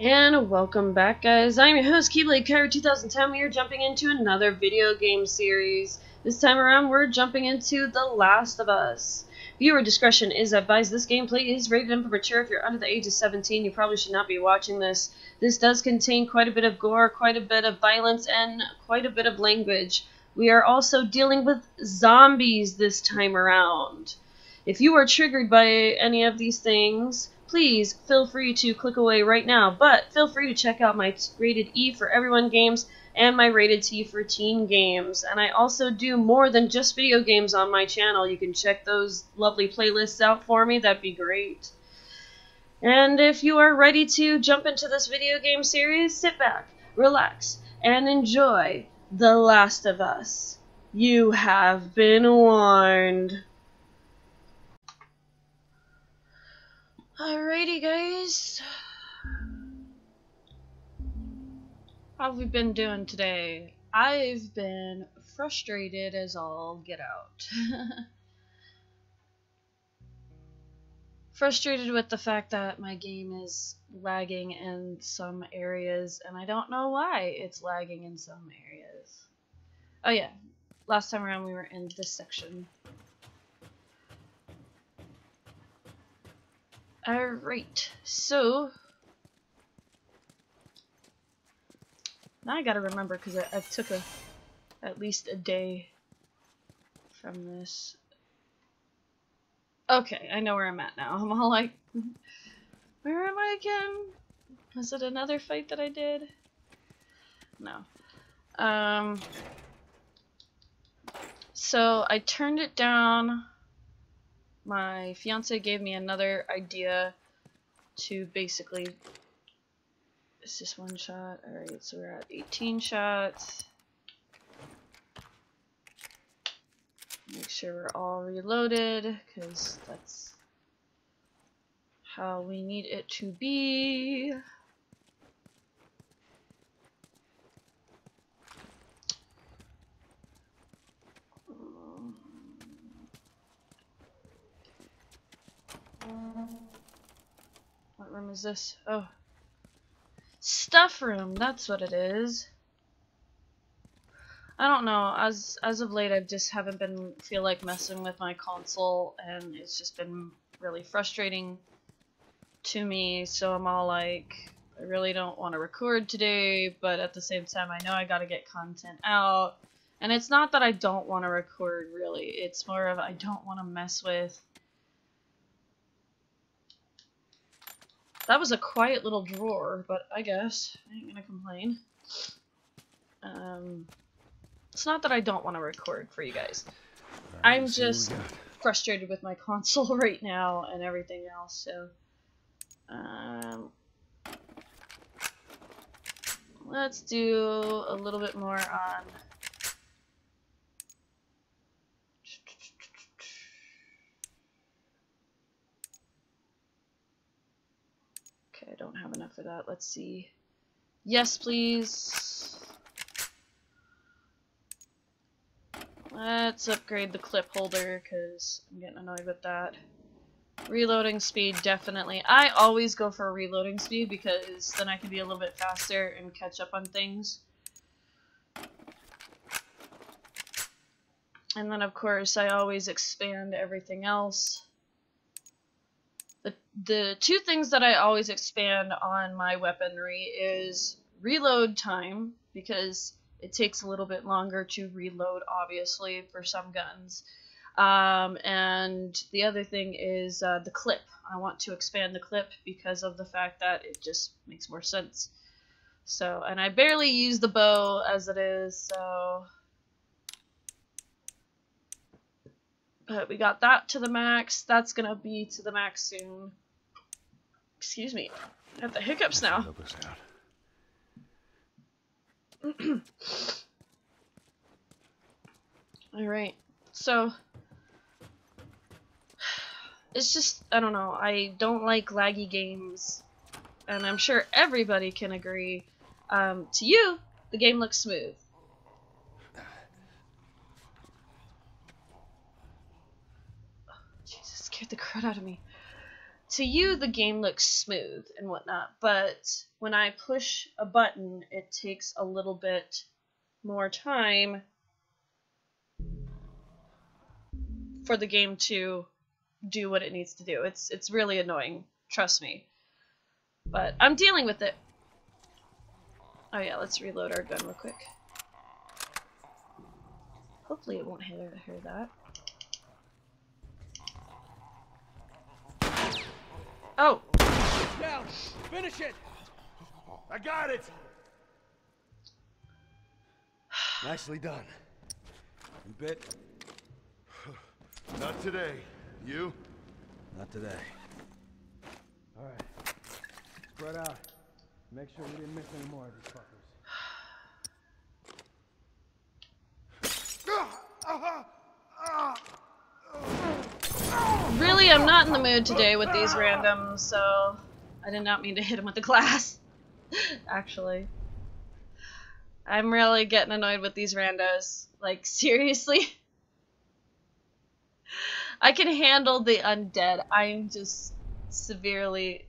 And welcome back, guys. I'm your host, Keyblade Kyra 2010. We are jumping into another video game series. This time around, we're jumping into The Last of Us. Viewer discretion is advised. This gameplay is rated M for mature. If you're under the age of 17, you probably should not be watching this. This does contain quite a bit of gore, quite a bit of violence, and quite a bit of language. We are also dealing with zombies this time around. If you are triggered by any of these things, please feel free to click away right now. But feel free to check out my rated E for everyone games and my rated T for teen games. And I also do more than just video games on my channel. You can check those lovely playlists out for me. That'd be great. And if you are ready to jump into this video game series, sit back, relax, and enjoy The Last of Us. You have been warned. Alrighty, guys. How have we been doing today? I've been frustrated as all get out. frustrated with the fact that my game is lagging in some areas, and I don't know why it's lagging in some areas. Oh yeah, last time around we were in this section. Alright, so... Now I gotta remember, because I, I took a at least a day from this. Okay, I know where I'm at now. I'm all like, where am I again? Was it another fight that I did? No. Um, so I turned it down my fiance gave me another idea to basically it's just one shot? Alright so we're at 18 shots. Make sure we're all reloaded because that's how we need it to be What room is this? Oh. Stuff room, that's what it is. I don't know, as as of late I just haven't been feel like messing with my console and it's just been really frustrating to me, so I'm all like I really don't want to record today, but at the same time I know I gotta get content out. And it's not that I don't want to record really, it's more of I don't want to mess with That was a quiet little drawer, but I guess I ain't gonna complain. Um, it's not that I don't want to record for you guys. Right, I'm just frustrated with my console right now and everything else, so... Um, let's do a little bit more on I don't have enough for that. Let's see. Yes, please. Let's upgrade the clip holder, because I'm getting annoyed with that. Reloading speed, definitely. I always go for reloading speed, because then I can be a little bit faster and catch up on things. And then, of course, I always expand everything else the two things that I always expand on my weaponry is reload time because it takes a little bit longer to reload obviously for some guns um, and the other thing is uh, the clip I want to expand the clip because of the fact that it just makes more sense so and I barely use the bow as it is so But we got that to the max. That's gonna be to the max soon. Excuse me. I have the hiccups now. Alright. So it's just I don't know, I don't like laggy games. And I'm sure everybody can agree. Um, to you, the game looks smooth. Jesus, scared the crud out of me. To you the game looks smooth and whatnot, but when I push a button, it takes a little bit more time for the game to do what it needs to do. It's it's really annoying, trust me. But I'm dealing with it. Oh yeah, let's reload our gun real quick. Hopefully it won't hit her, that. Oh! Down! Finish it! I got it! Nicely done. You bit? Not today. You? Not today. All right. Spread out. Make sure we didn't miss any more of these fuckers. Uh-huh. Really, I'm not in the mood today with these randoms, so I did not mean to hit him with the glass. Actually. I'm really getting annoyed with these randos. Like, seriously? I can handle the undead. I'm just severely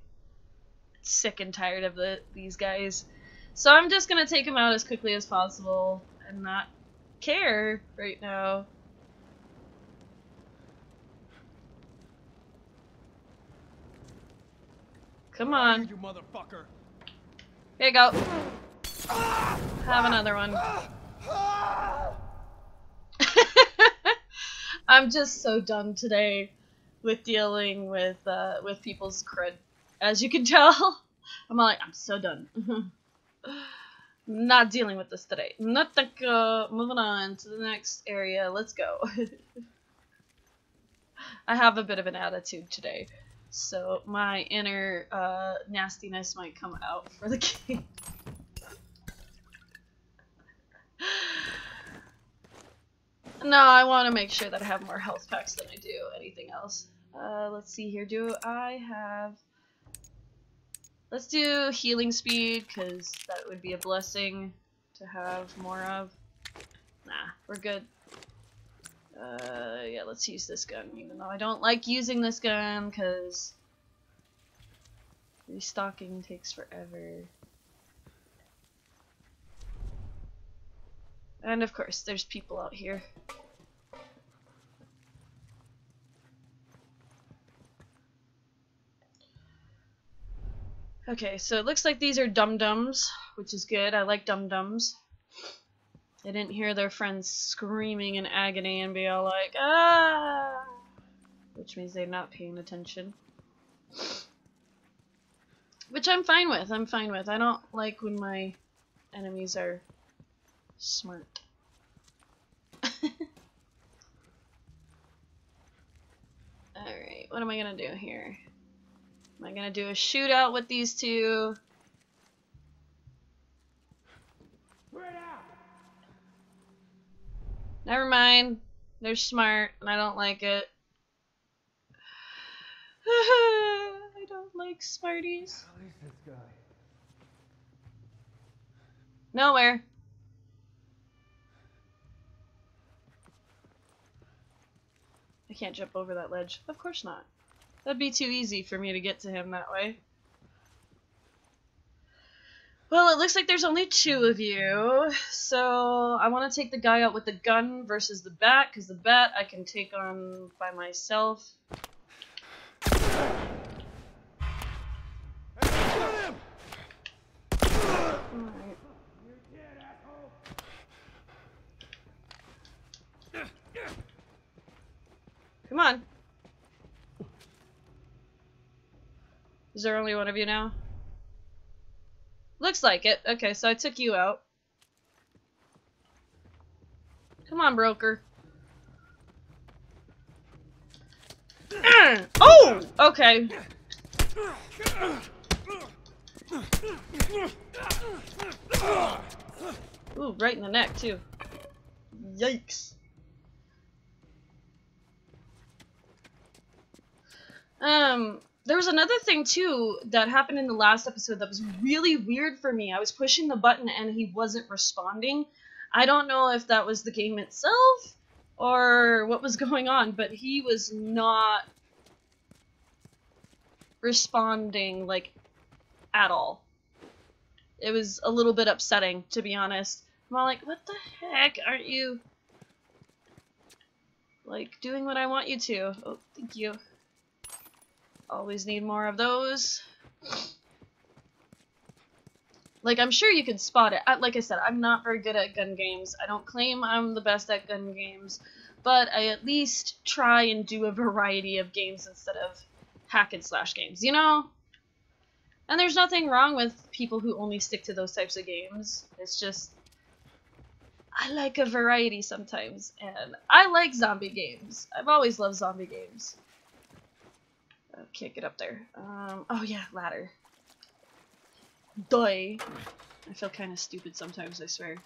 sick and tired of the these guys. So I'm just gonna take them out as quickly as possible and not care right now. Come on. You motherfucker. Here you go. Have another one. I'm just so done today with dealing with uh, with people's cred. As you can tell, I'm like I'm so done. Not dealing with this today. Not like, uh, moving on to the next area. Let's go. I have a bit of an attitude today, so my inner uh, nastiness might come out for the game. No, I want to make sure that I have more health packs than I do anything else. Uh, let's see here. Do I have... Let's do healing speed, because that would be a blessing to have more of. Nah, we're good. Uh, yeah, let's use this gun, even though I don't like using this gun, because restocking takes forever. And of course, there's people out here. Okay, so it looks like these are dum-dums, which is good. I like dum-dums. They didn't hear their friends screaming in agony and be all like, ah! Which means they're not paying attention. Which I'm fine with, I'm fine with. I don't like when my enemies are smart. Alright, what am I gonna do here? Am I gonna do a shootout with these two? Never mind. They're smart, and I don't like it. I don't like Smarties. Nowhere. I can't jump over that ledge. Of course not. That'd be too easy for me to get to him that way. Well, it looks like there's only two of you, so I want to take the guy out with the gun versus the bat, because the bat I can take on by myself. Come on. Is there only one of you now? Looks like it. Okay, so I took you out. Come on, broker. oh! Okay. Ooh, right in the neck, too. Yikes. Um, there was another thing too that happened in the last episode that was really weird for me. I was pushing the button and he wasn't responding. I don't know if that was the game itself or what was going on, but he was not responding like at all. It was a little bit upsetting, to be honest. I'm all like, what the heck? Aren't you like doing what I want you to? Oh, thank you. Always need more of those. Like, I'm sure you could spot it. I, like I said, I'm not very good at gun games. I don't claim I'm the best at gun games, but I at least try and do a variety of games instead of hack and slash games, you know? And there's nothing wrong with people who only stick to those types of games. It's just I like a variety sometimes, and I like zombie games. I've always loved zombie games. Can't get up there. Um, oh yeah, ladder. Die. I feel kind of stupid sometimes, I swear.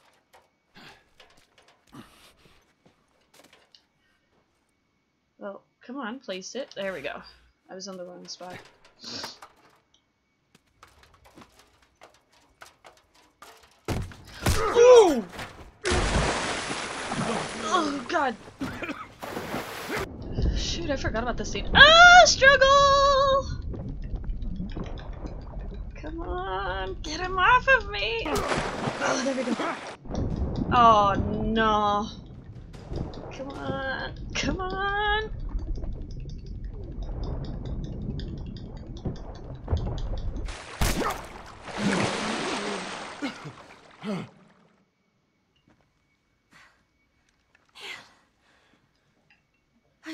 Well, come on, place it. There we go. I was on the wrong spot. Ooh! Oh god. Shoot, I forgot about this scene. Ah, struggle! Come on, get him off of me! Oh, there we go. Oh no. Come on, come on! I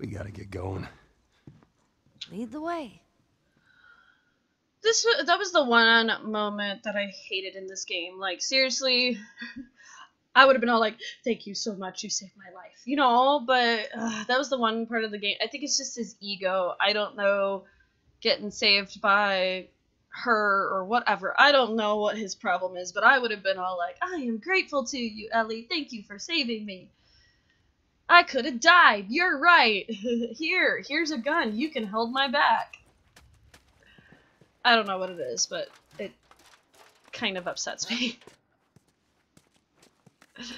We gotta get going. Lead the way. This that was the one moment that I hated in this game. Like seriously, I would have been all like, "Thank you so much, you saved my life," you know. But uh, that was the one part of the game. I think it's just his ego. I don't know, getting saved by her or whatever. I don't know what his problem is, but I would have been all like, "I am grateful to you, Ellie. Thank you for saving me." I could have died. You're right. Here, here's a gun. You can hold my back. I don't know what it is, but it kind of upsets me.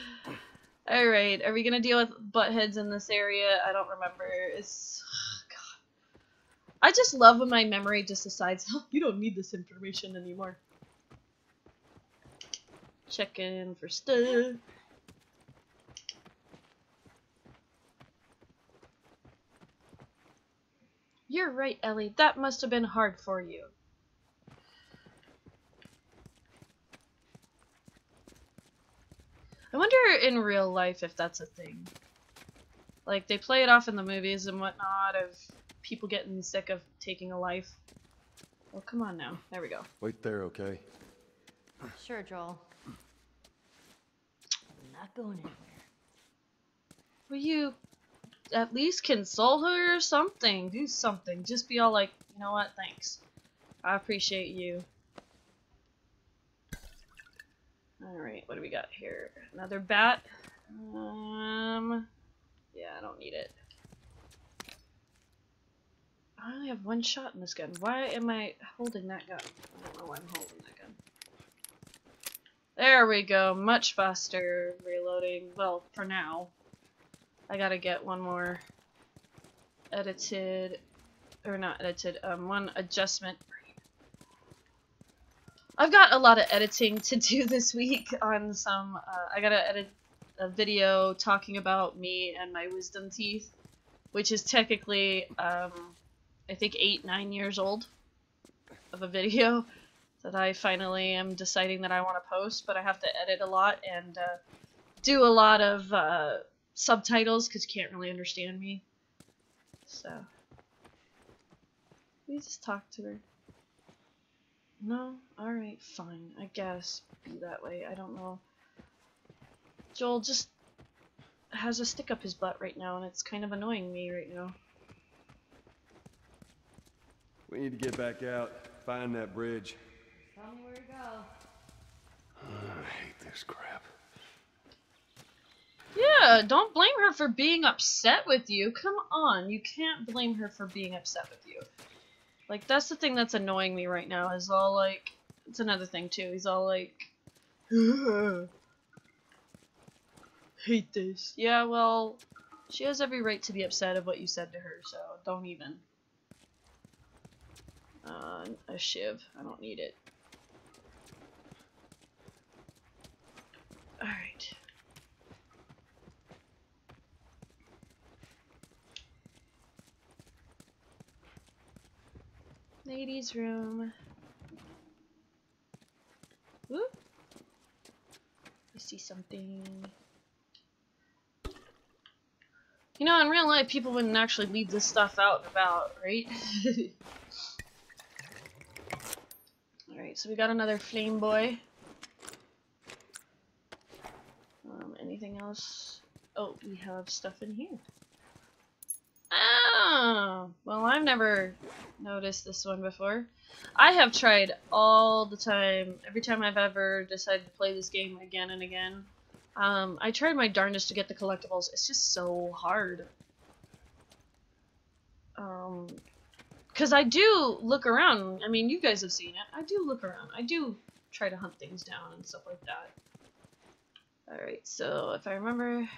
Alright, are we gonna deal with buttheads in this area? I don't remember. It's... God. I just love when my memory just decides, oh, you don't need this information anymore. Check in for stuff. You're right, Ellie. That must have been hard for you. I wonder in real life if that's a thing. Like, they play it off in the movies and whatnot of people getting sick of taking a life. Well, come on now. There we go. Wait there, okay? Sure, Joel. I'm not going anywhere. Will you at least console her or something? Do something. Just be all like, you know what? Thanks. I appreciate you. Alright, what do we got here? Another bat. Um, yeah, I don't need it. I only have one shot in this gun. Why am I holding that gun? I don't know why I'm holding that gun. There we go. Much faster reloading. Well, for now. I gotta get one more edited, or not edited, um, one adjustment. I've got a lot of editing to do this week on some, uh, I gotta edit a video talking about me and my wisdom teeth, which is technically, um, I think eight, nine years old of a video that I finally am deciding that I want to post, but I have to edit a lot and uh, do a lot of uh, subtitles because you can't really understand me. So, we just talk to her. No? Alright, fine. I guess be that way. I don't know. Joel just has a stick up his butt right now and it's kind of annoying me right now. We need to get back out, find that bridge. Tell me where to go. I hate this crap. Yeah, don't blame her for being upset with you. Come on, you can't blame her for being upset with you. Like, that's the thing that's annoying me right now, is all like, it's another thing too, he's all like, hate this. Yeah, well, she has every right to be upset of what you said to her, so don't even. Uh, a shiv. I don't need it. Alright. Ladies' room. Whoop. I see something. You know, in real life, people wouldn't actually leave this stuff out and about, right? Alright, so we got another flame boy. Um, anything else? Oh, we have stuff in here. Ah, well, I've never noticed this one before. I have tried all the time, every time I've ever decided to play this game again and again. Um, I tried my darndest to get the collectibles. It's just so hard. Um, because I do look around. I mean, you guys have seen it. I do look around. I do try to hunt things down and stuff like that. Alright, so if I remember...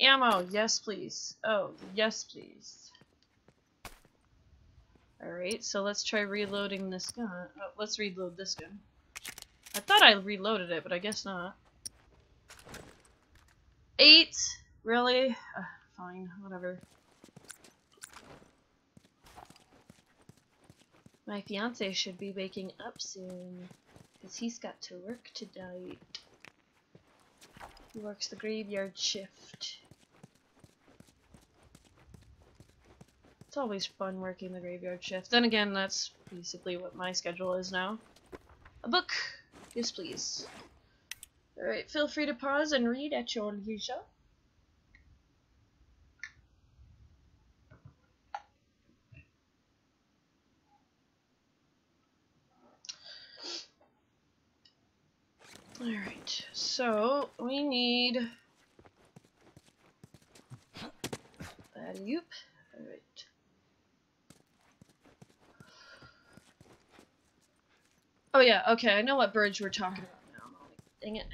Ammo, yes please. Oh, yes please. Alright, so let's try reloading this gun. Oh, let's reload this gun. I thought I reloaded it, but I guess not. Eight? Really? Uh, fine, whatever. My fiance should be waking up soon, because he's got to work tonight. He works the graveyard shift. It's always fun working the graveyard shift. Then again, that's basically what my schedule is now. A book! Yes, please. Alright, feel free to pause and read at your leisure. Alright, so we need that Alright. Oh yeah, okay, I know what bridge we're talking about now. Dang it.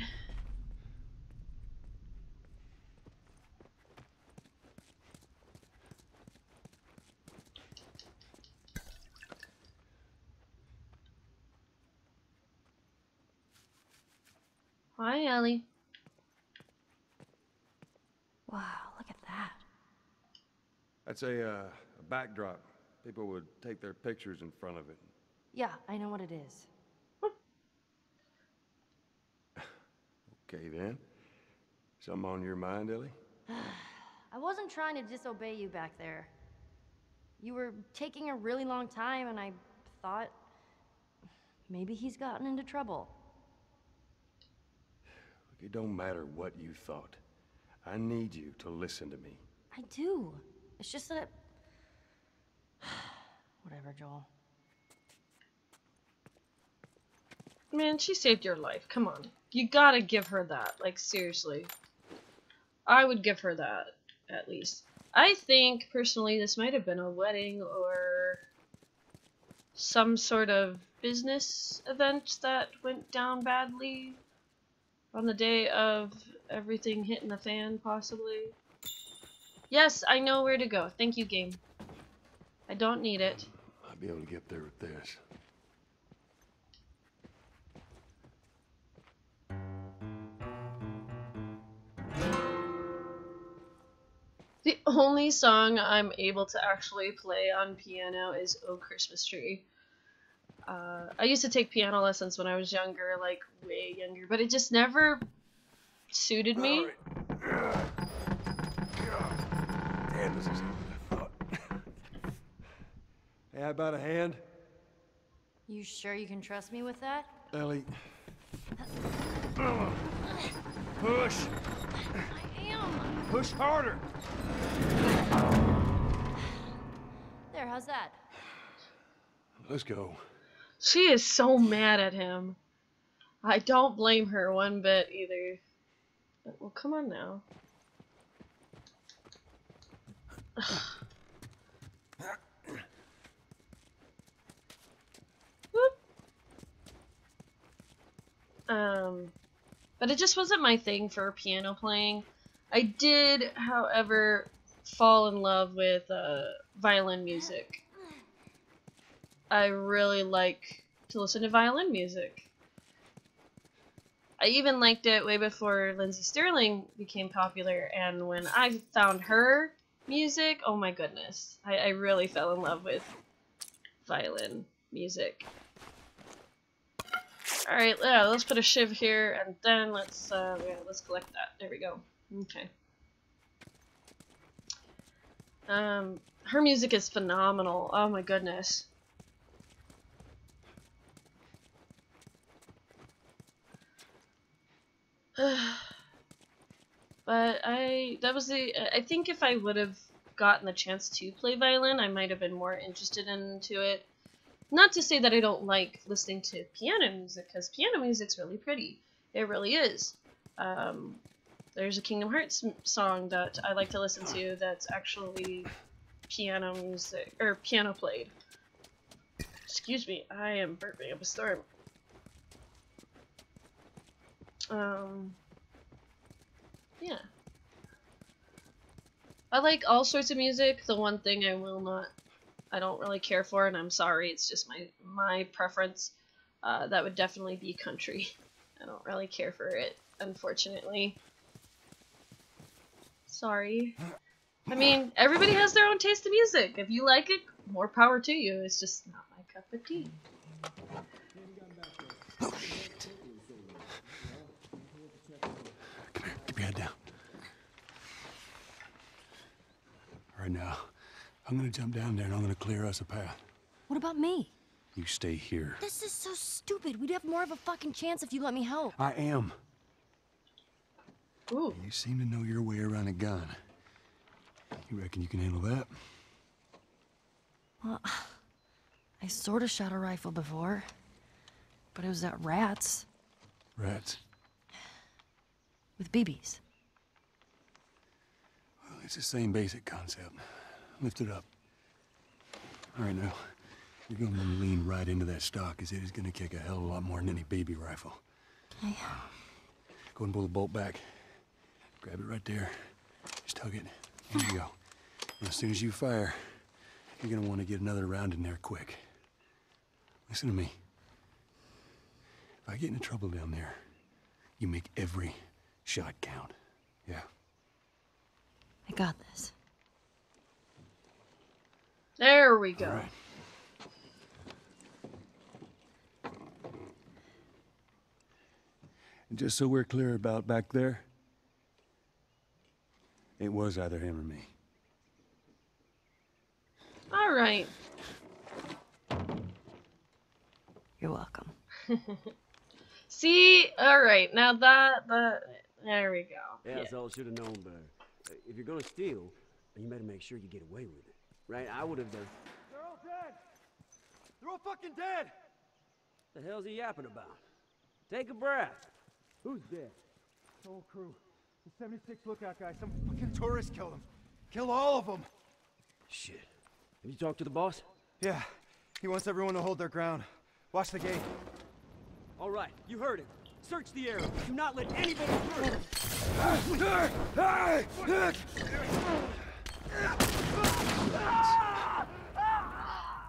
Hi, Ellie. Wow, look at that. That's a, uh, a backdrop. People would take their pictures in front of it. Yeah, I know what it is. Okay, then. Something on your mind, Ellie? I wasn't trying to disobey you back there. You were taking a really long time, and I thought maybe he's gotten into trouble. Look, it don't matter what you thought. I need you to listen to me. I do. It's just that. Whatever, Joel. Man, she saved your life. Come on. You gotta give her that. Like, seriously. I would give her that, at least. I think, personally, this might have been a wedding or some sort of business event that went down badly on the day of everything hitting the fan, possibly. Yes, I know where to go. Thank you, game. I don't need it. I'll be able to get there with this. The only song I'm able to actually play on piano is Oh Christmas Tree. Uh, I used to take piano lessons when I was younger, like way younger, but it just never suited me. Damn, this is I thought. hey, how about a hand? You sure you can trust me with that? Ellie. Push! I am. Push harder! There, how's that? Let's go. She is so mad at him. I don't blame her one bit either. Well, come on now. Um, but it just wasn't my thing for piano playing. I did, however, fall in love with uh, violin music. I really like to listen to violin music. I even liked it way before Lindsey Stirling became popular, and when I found her music, oh my goodness, I, I really fell in love with violin music. Alright, yeah, let's put a shiv here, and then let's, uh, yeah, let's collect that. There we go. Okay. Um, her music is phenomenal. Oh my goodness. but I that was the I think if I would have gotten the chance to play violin, I might have been more interested into it. Not to say that I don't like listening to piano music, because piano music's really pretty. It really is. Um, there's a Kingdom Hearts song that I like to listen to that's actually piano music or piano played. Excuse me, I am burping up a storm. Um, yeah. I like all sorts of music. The one thing I will not, I don't really care for, and I'm sorry, it's just my my preference. Uh, that would definitely be country. I don't really care for it, unfortunately. Sorry. I mean, everybody has their own taste in music. If you like it, more power to you. It's just not my cup of tea. Oh, shit. Come here, keep your head down. All right now, I'm gonna jump down there and I'm gonna clear us a path. What about me? You stay here. This is so stupid. We'd have more of a fucking chance if you let me help. I am. Ooh. You seem to know your way around a gun. You reckon you can handle that? Well, I sort of shot a rifle before, but it was at rats Rats. with BBs. Well, it's the same basic concept. Lift it up. All right, now. You're gonna lean right into that stock, as it is gonna kick a hell of a lot more than any baby rifle. Okay. Go and pull the bolt back. Grab it right there. Just tug it. There you go. And as soon as you fire, you're gonna want to get another round in there quick. Listen to me. If I get into trouble down there, you make every shot count. Yeah. I got this. There we go. All right. And just so we're clear about back there, it was either him or me. All right. You're welcome. See, all right. Now that the there we go. Yeah, so I should have known better. Uh, If you're gonna steal, you better make sure you get away with it. Right? I would have done. They're all dead! They're all fucking dead! The hell's he yapping about? Take a breath. Who's dead? The whole crew. The 76 lookout guy. Some fucking tourist killed him. Kill all of them. Shit. Have you talked to the boss? Yeah. He wants everyone to hold their ground. Watch the gate. All right, you heard him. Search the area. Do not let anybody through.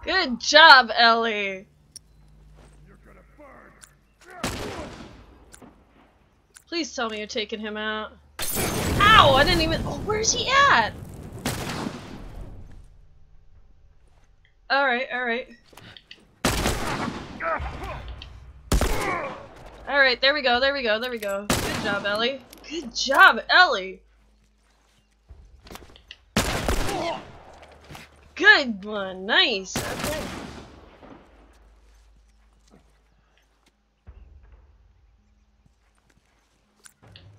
Good job, Ellie. Please tell me you're taking him out. Ow! I didn't even. Oh, where's he at? All right, all right. All right, there we go, there we go, there we go. Good job, Ellie. Good job, Ellie. Good one, nice. Okay.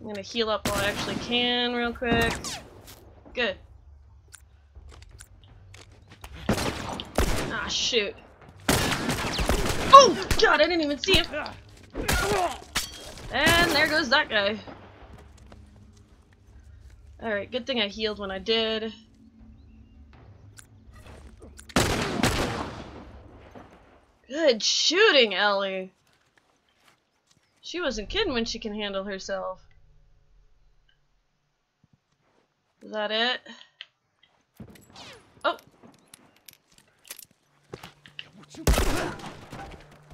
I'm gonna heal up while I actually can, real quick. Good. Ah, shoot. Oh, God, I didn't even see him. And there goes that guy. Alright, good thing I healed when I did. Good shooting, Ellie. She wasn't kidding when she can handle herself. Is that it? Oh.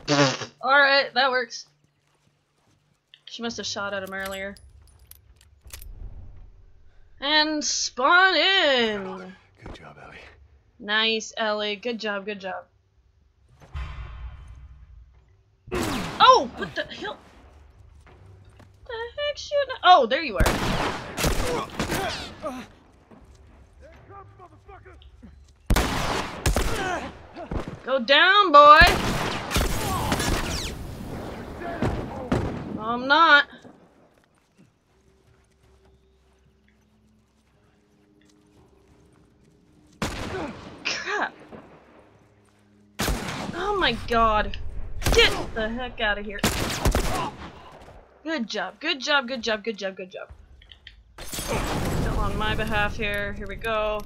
Alright, that works. She must have shot at him earlier. And spawn in! Good job, Ellie. Nice, Ellie. Good job, good job. Oh! What the hell? The heck shooting? Oh, there you are. Go down, boy! I'm not. Crap. Oh my god. Get the heck out of here. Good job, good job, good job, good job, good job. Still on my behalf here. Here we go.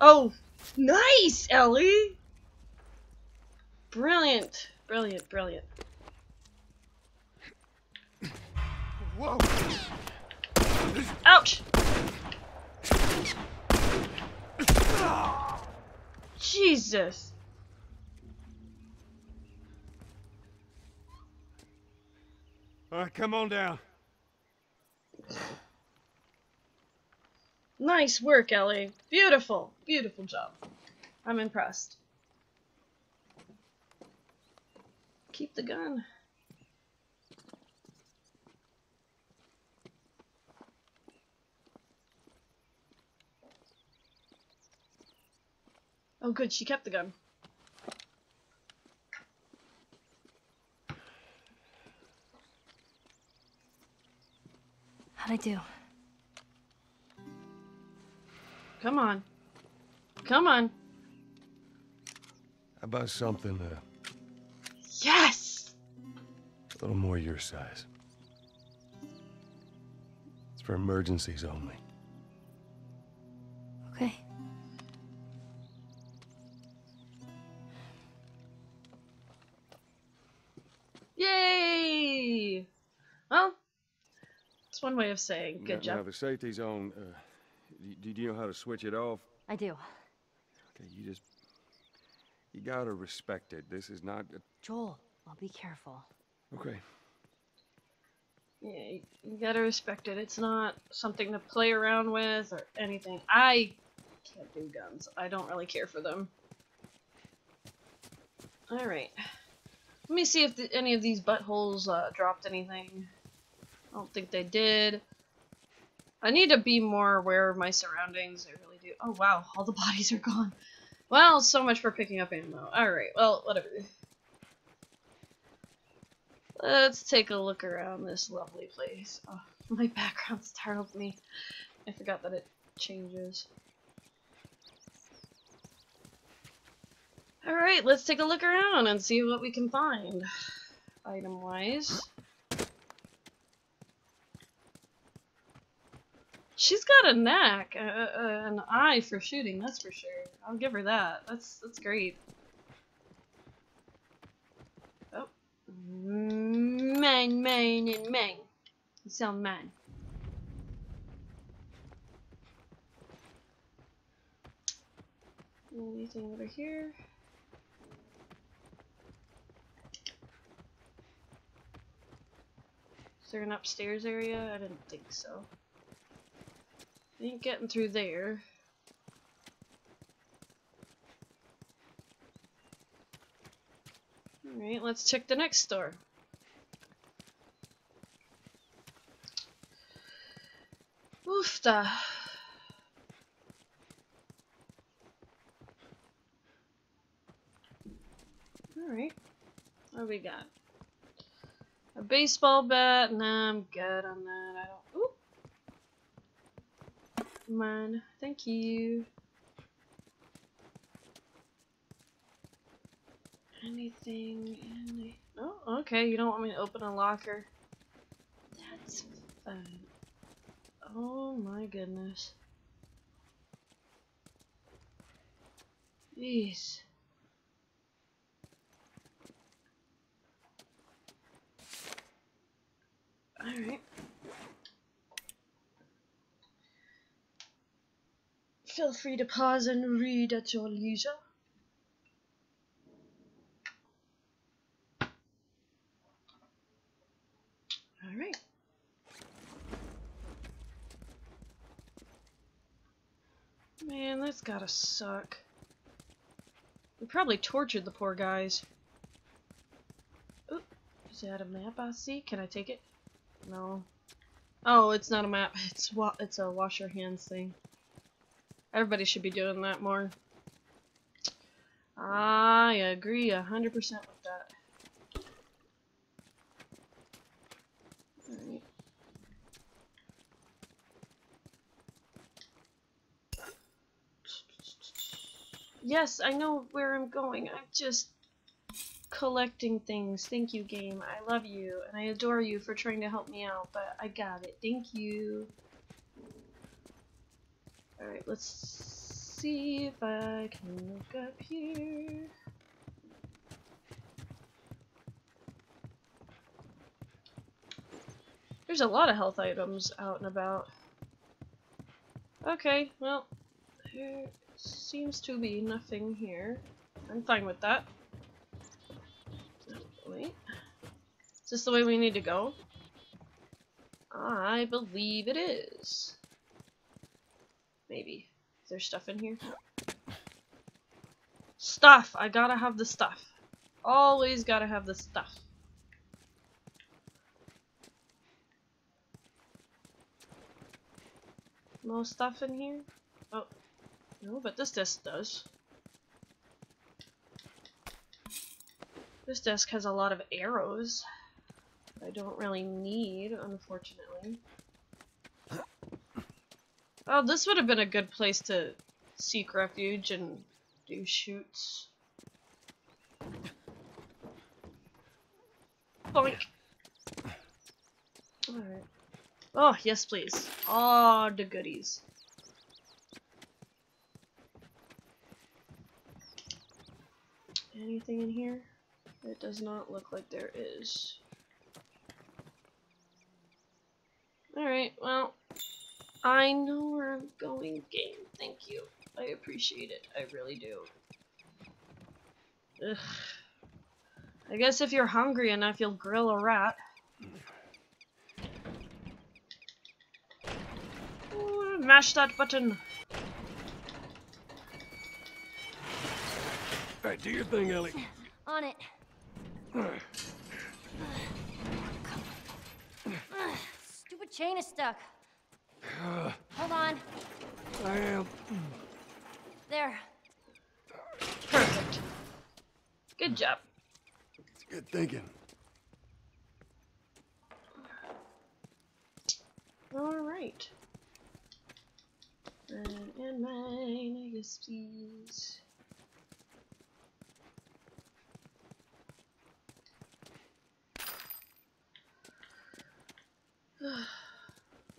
Oh, nice, Ellie! Brilliant, brilliant, brilliant. Whoa! Ouch! Jesus! All right, come on down. Nice work, Ellie. Beautiful, beautiful job. I'm impressed. Keep the gun. Oh good, she kept the gun. How'd I do? Come on. Come on. How about something uh, Yes! a little more your size? It's for emergencies only. Okay. Yay! Well, it's one way of saying good now, Now job. the safety zone. Uh, do, do you know how to switch it off? I do. Okay, you just you gotta respect it. This is not a, Joel, I'll be careful. okay. Yeah, you- you gotta respect it. It's not something to play around with or anything. I can't do guns. I don't really care for them. Alright. Let me see if the, any of these buttholes uh, dropped anything. I don't think they did. I need to be more aware of my surroundings. I really do. Oh wow, all the bodies are gone. Well, so much for picking up ammo. Alright, well, whatever. Let's take a look around this lovely place. Oh, my background startled me. I forgot that it changes. Alright, let's take a look around and see what we can find. Item She's got a knack, uh, uh, an eye for shooting, that's for sure. I'll give her that. That's that's great. Oh. Mine, mine, and mine. You sound mine. Anything over here? Is there an upstairs area? I didn't think so. Ain't getting through there. Alright, let's check the next door. Oofta. Alright. What we got? A baseball bat. Nah, I'm good on that. I don't. Oop. Mine. Thank you. Anything in the... Oh, okay. You don't want me to open a locker. That's fine. Oh my goodness. Jeez. Alright. Feel free to pause and read at your leisure. Alright. Man, that's gotta suck. We probably tortured the poor guys. Oop, is that a map I see? Can I take it? No. Oh, it's not a map. It's wa it's a wash your hands thing. Everybody should be doing that more. I agree a hundred percent with that. Yes, I know where I'm going. I'm just collecting things. Thank you, game. I love you, and I adore you for trying to help me out, but I got it. Thank you. Alright, let's see if I can look up here. There's a lot of health items out and about. Okay, well, there seems to be nothing here. I'm fine with that. Wait. Is this the way we need to go? I believe it is. Maybe. Is there stuff in here? Stuff! I gotta have the stuff. Always gotta have the stuff. No stuff in here? Oh. No, but this desk does. This desk has a lot of arrows. I don't really need, unfortunately. Oh, this would have been a good place to seek refuge and do shoots. Boink! Alright. Oh, yes please. All the goodies. Anything in here? It does not look like there is. Alright, well, I know where I'm going, game. Thank you. I appreciate it. I really do. Ugh. I guess if you're hungry enough, you'll grill a rat. Ooh, mash that button. Alright, do your thing, Ellie. On it. Stupid chain is stuck. Hold on. I am. There. Perfect. Good job. It's Good thinking. Alright. And, and mine, yes please.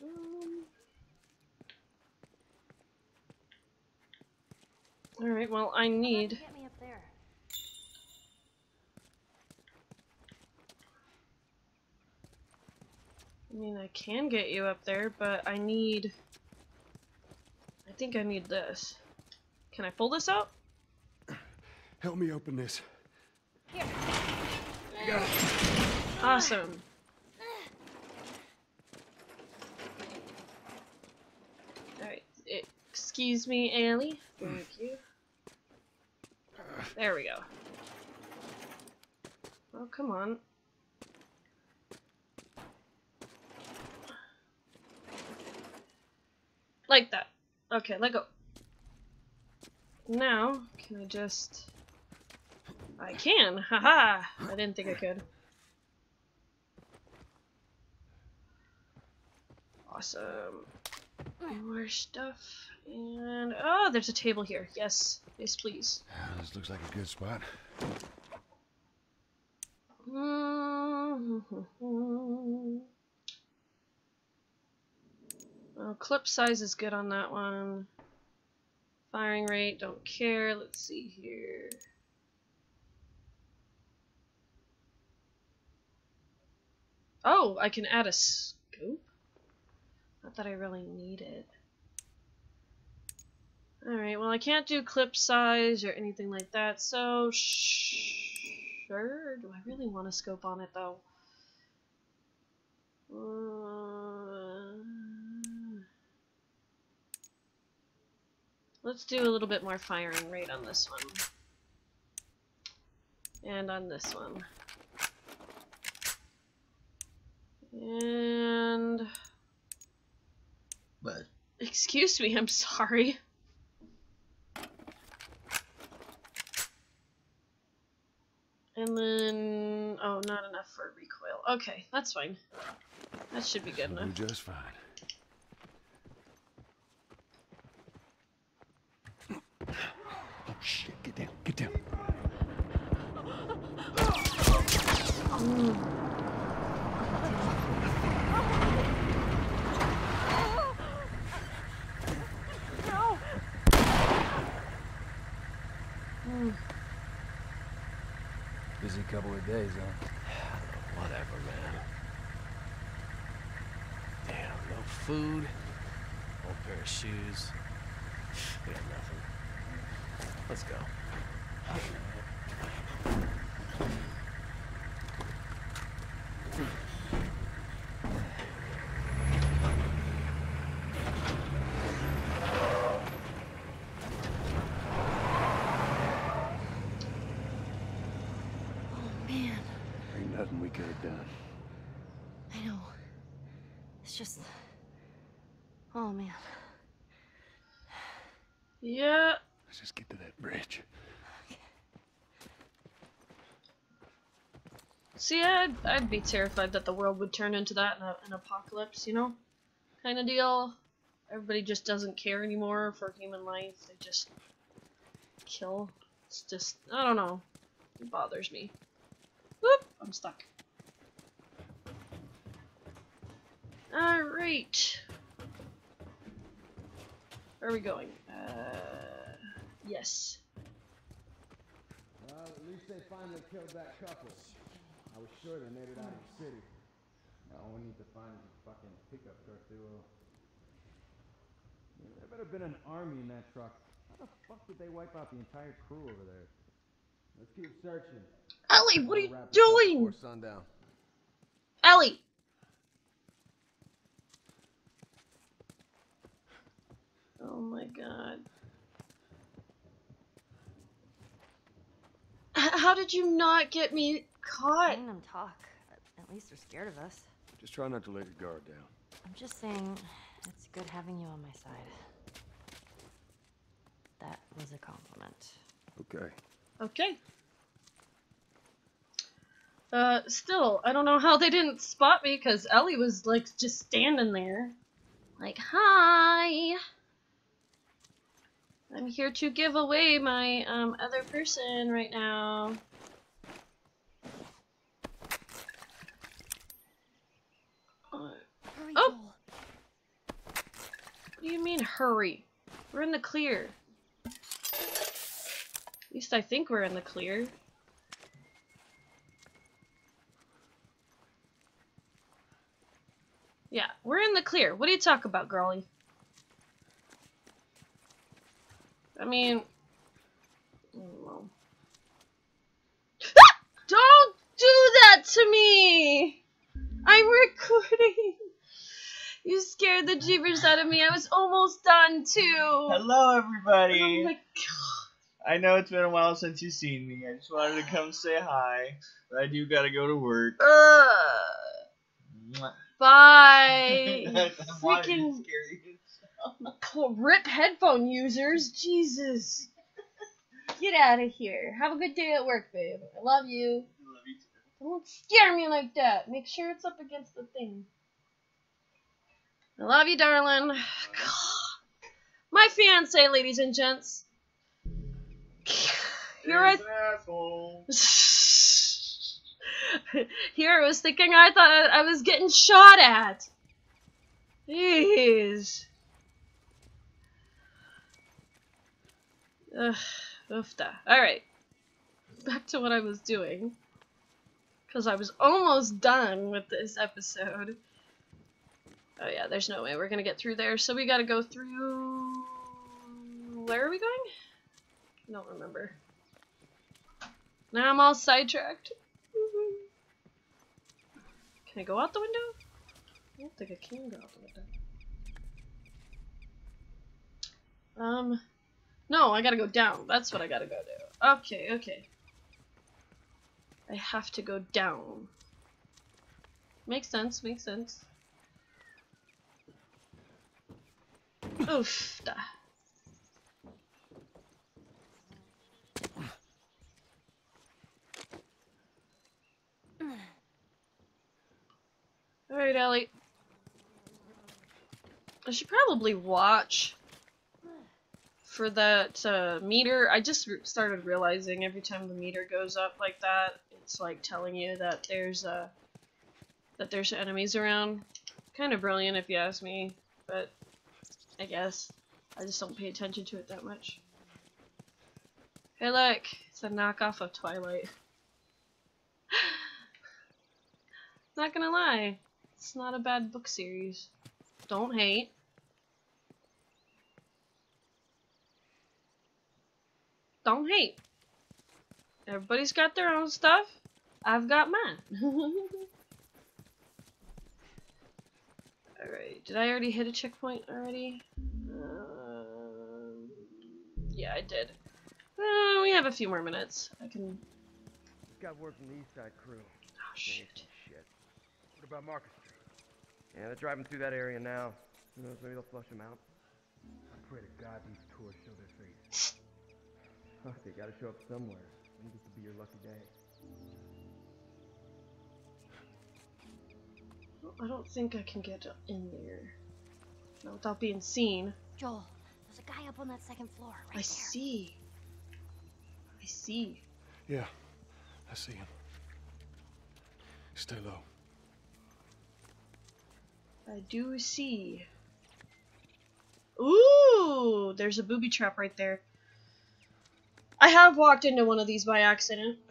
um, Alright, well, I need. Get me up there. I mean, I can get you up there, but I need. I think I need this. Can I pull this out? Help me open this. Here. Awesome. Alright, excuse me, Ellie. Thank you. There we go. Oh, come on. Like that. Okay, let go. Now, can I just... I can! Haha! I didn't think I could. Awesome. More stuff. And oh, there's a table here. Yes, yes, please. This looks like a good spot. Well, clip size is good on that one. Firing rate, don't care. Let's see here. Oh, I can add a scope? Not that I really need it. Alright, well I can't do clip size or anything like that, so sure. Do I really want a scope on it though? Uh, let's do a little bit more firing rate on this one. And on this one. And... But Excuse me, I'm sorry. And then, oh, not enough for recoil. Okay, that's fine. That should be good We'll enough. just fine. Oh shit! Get down! Get down! Mm. Busy couple of days, huh? whatever, man. Damn, no food, old pair of shoes. We got nothing. Let's go. Oh man, Ain't nothing we could have done. I know. It's just. Oh man. Yeah, Let's just get to that bridge. see, I'd, I'd be terrified that the world would turn into that in a, an apocalypse, you know? Kind of deal. Everybody just doesn't care anymore for human life. They just kill. It's just, I don't know. It bothers me. Whoop! I'm stuck. Alright. Where are we going? Uh, yes. Well, at least they finally killed that couple. I was sure they made it out of the city. Now all we need to find is a fucking pickup truck to. Uh... There better have been an army in that truck. How the fuck did they wipe out the entire crew over there? Let's keep searching. Ellie, what are you We'll wrap doing? Before sundown. Ellie! Oh my god. How did you not get me caught? Letting them talk. At at least they're scared of us. Just try not to let your guard down. I'm just saying, it's good having you on my side. That was a compliment. Okay. Okay. Uh, still, I don't know how they didn't spot me because Ellie was like just standing there. Like, hi! I'm here to give away my um, other person right now. Uh, Oh. What do you mean, hurry? We're in the clear. At least I think we're in the clear. Yeah, we're in the clear. What do you talk about, girlie? I mean, I don't. Ah! Don't do that to me! I'm recording. You scared the jeebers out of me. I was almost done too. Hello, everybody. Oh my god. I know it's been a while since you've seen me. I just wanted to come say hi, but I do gotta go to work. Ugh. Mwah. Bye. Why are you Freaking scary? Poor rip headphone users. Jesus. Get out of here. Have a good day at work, babe. I love you. Love you too. Don't scare me like that. Make sure it's up against the thing. I love you, darling. My fiance, ladies and gents. Here I, He's an asshole. here I was thinking I thought I, I was getting shot at. Jeez. Ugh, oofda. Alright. Back to what I was doing. Because I was almost done with this episode. Oh yeah, there's no way we're gonna get through there, so we gotta go through... Where are we going? I don't remember. Now I'm all sidetracked. Can I go out the window? I don't think I can go out the window. Um, no, I gotta go down. That's what I gotta go do. Okay, okay. I have to go down. Makes sense, makes sense. Oof. Da. Alright, Ellie. I should probably watch for that uh, meter. I just started realizing every time the meter goes up like that, it's like telling you that there's uh, that there's enemies around. Kind of brilliant if you ask me, but I guess I just don't pay attention to it that much. Hey, look, it's a knockoff of Twilight. Not gonna lie, it's not a bad book series. Don't hate. Don't hate. Everybody's got their own stuff. I've got mine. Alright, did I already hit a checkpoint already? Um, yeah, I did. Uh, we have a few more minutes. I can... Got word from the East Side crew. Oh, shit. Shit. What about Market Street? Yeah, they're driving through that area now. Who knows, maybe they'll flush them out. I pray to God these tours show their face. Huh, they gotta show up somewhere. Maybe this will be your lucky day. I don't think I can get in there. Not without being seen. Joel, there's a guy up on that second floor, right I there. see. I see. Yeah, I see him. Stay low. I do see. Ooh, there's a booby trap right there. I have walked into one of these by accident.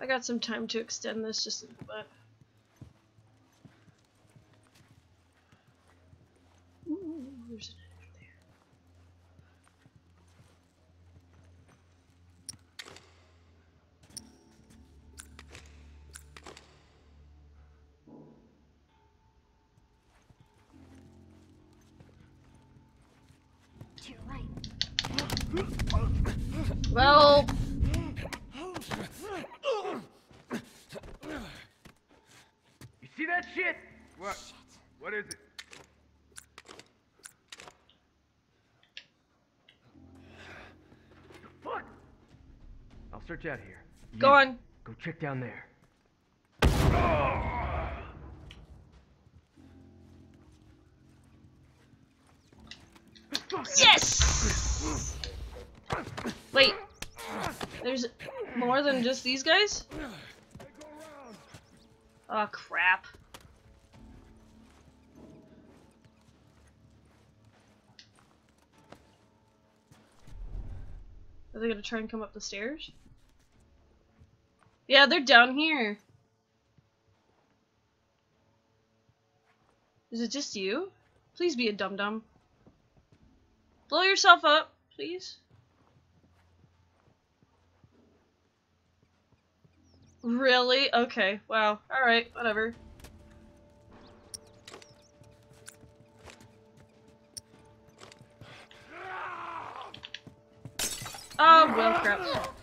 I got some time to extend this just a bit. Ooh, there's an enemy there. To your right. Well, You see that shit? What? What is it? The fuck? Search out here. go on. Go check down there. Yes! Wait. There's more than just these guys? Oh, crap. Are they gonna try and come up the stairs? Yeah, they're down here. Is it just you? Please be a dum dum. Blow yourself up, please. Really? Okay, wow. Alright, whatever. Oh, well, crap.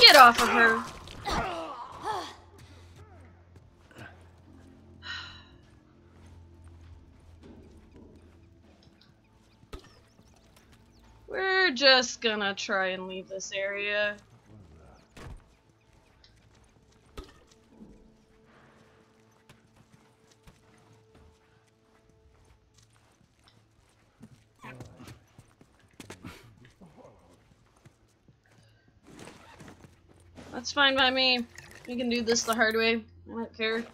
Get off of her. We're just gonna try and leave this area. That's fine by me. We can do this the hard way. I don't care.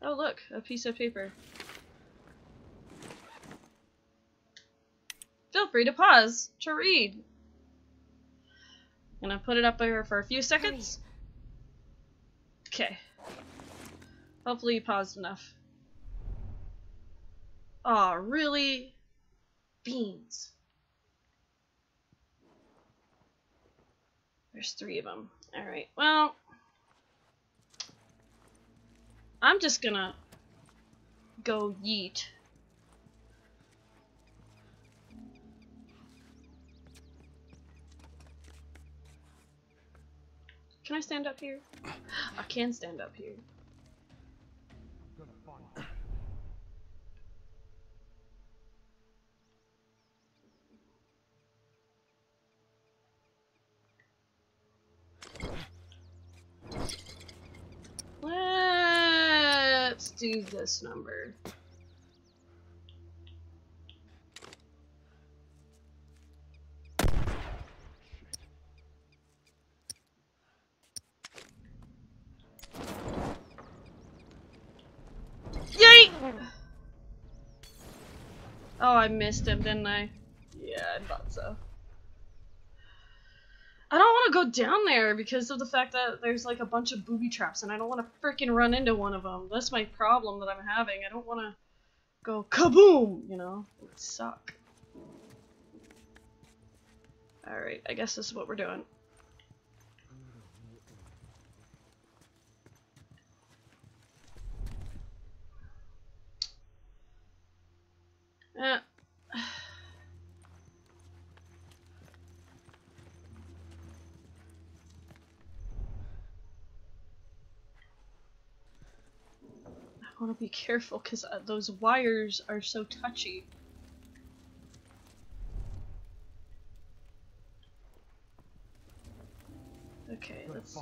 Oh look, a piece of paper. Feel free to pause to read. Gonna put it up here for a few seconds. Okay. Hopefully you paused enough. Aw, really? Beans. There's three of them. Alright, well... I'm just gonna go yeet. Can I stand up here? I can stand up here. Do this number. Yay! Oh, I missed him, didn't I? Yeah, I thought so. I don't want to go down there because of the fact that there's like a bunch of booby traps and I don't want to freaking run into one of them. That's my problem that I'm having. I don't want to go kaboom, you know? It would suck. Alright, I guess this is what we're doing. Uh, want to be careful because uh, those wires are so touchy. Okay, let's see.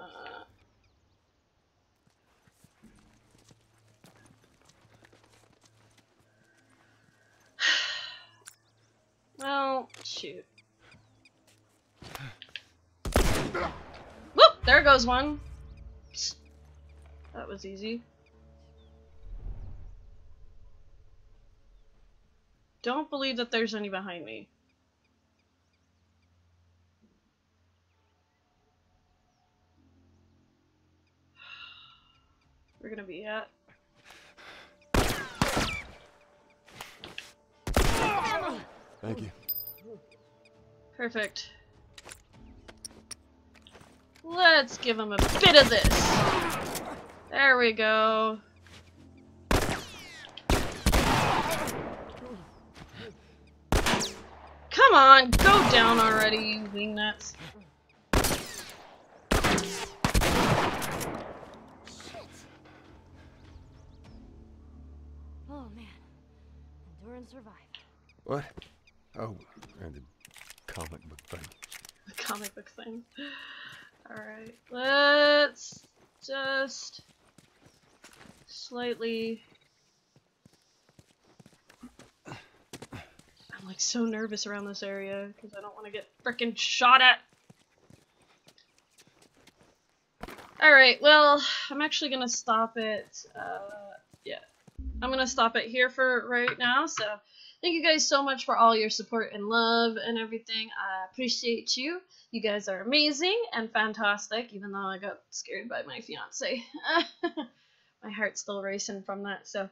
Uh, well, shoot. Whoop! There goes one. That was easy. Don't believe that there's any behind me. We're gonna be at. Thank you. Perfect. Let's give him a bit of this. There we go. Come on, go down already, you wingnuts. Oh man. Endure and survive. What? Oh, and the comic book thing. The comic book thing. Alright, let's just slightly. I'm like so nervous around this area because I don't want to get frickin' shot at. Alright, well, I'm actually gonna stop it. Uh, yeah. I'm gonna stop it here for right now, so thank you guys so much for all your support and love and everything. I appreciate you. You guys are amazing and fantastic, even though I got scared by my fiance. my heart's still racing from that, so.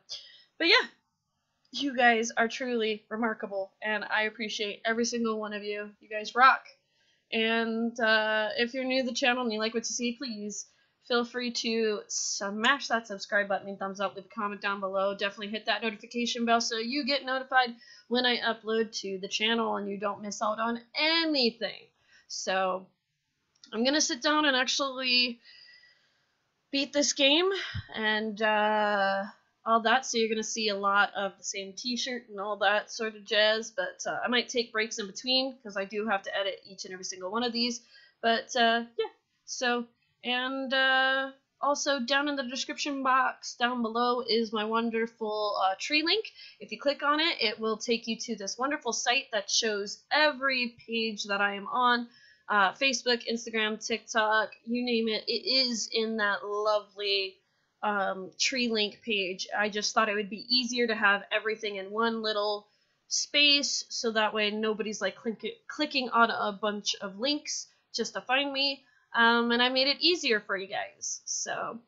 But yeah, you guys are truly remarkable, and I appreciate every single one of you. You guys rock. And uh, if you're new to the channel and you like what you see, please feel free to smash that subscribe button and thumbs up, leave a comment down below. Definitely hit that notification bell so you get notified when I upload to the channel and you don't miss out on anything. So, I'm gonna sit down and actually beat this game and uh, all that. So you're gonna see a lot of the same T-shirt and all that sort of jazz. But uh, I might take breaks in between because I do have to edit each and every single one of these. But uh, yeah, so and uh, also down in the description box down below is my wonderful uh, tree link. If you click on it, it will take you to this wonderful site that shows every page that I am on uh, Facebook, Instagram, TikTok, you name it. It is in that lovely um, tree link page. I just thought it would be easier to have everything in one little space so that way nobody's like click clicking on a bunch of links just to find me. Um, and I made it easier for you guys. So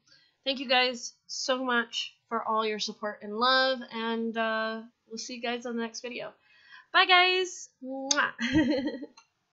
thank you guys so much for all your support and love. And uh, we'll see you guys on the next video. Bye, guys.